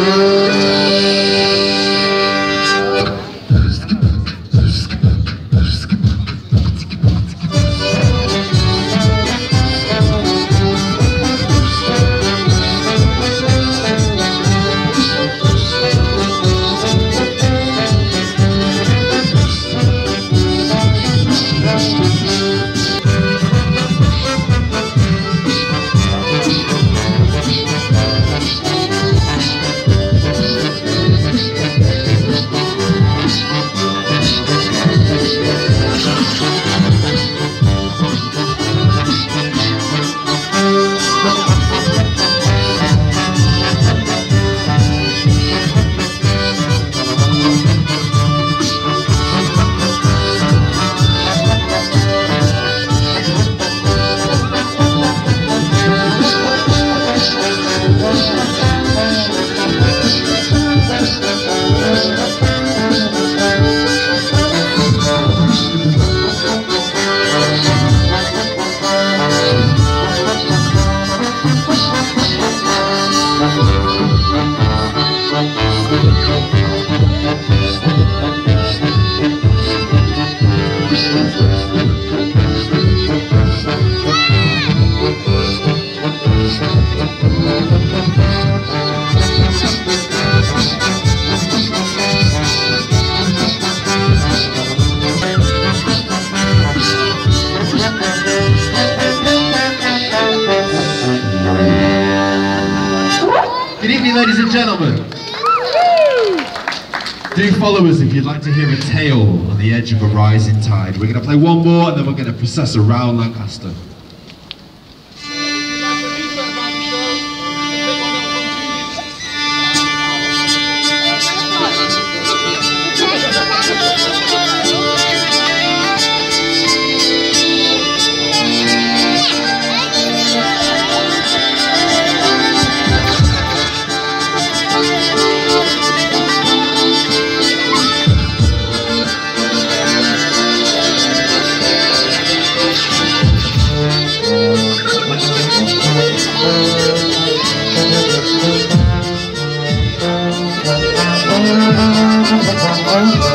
Good ladies and gentlemen. Do follow us if you'd like to hear a tale on the edge of a rising tide. We're going to play one more and then we're going to process around Lancaster. Jones.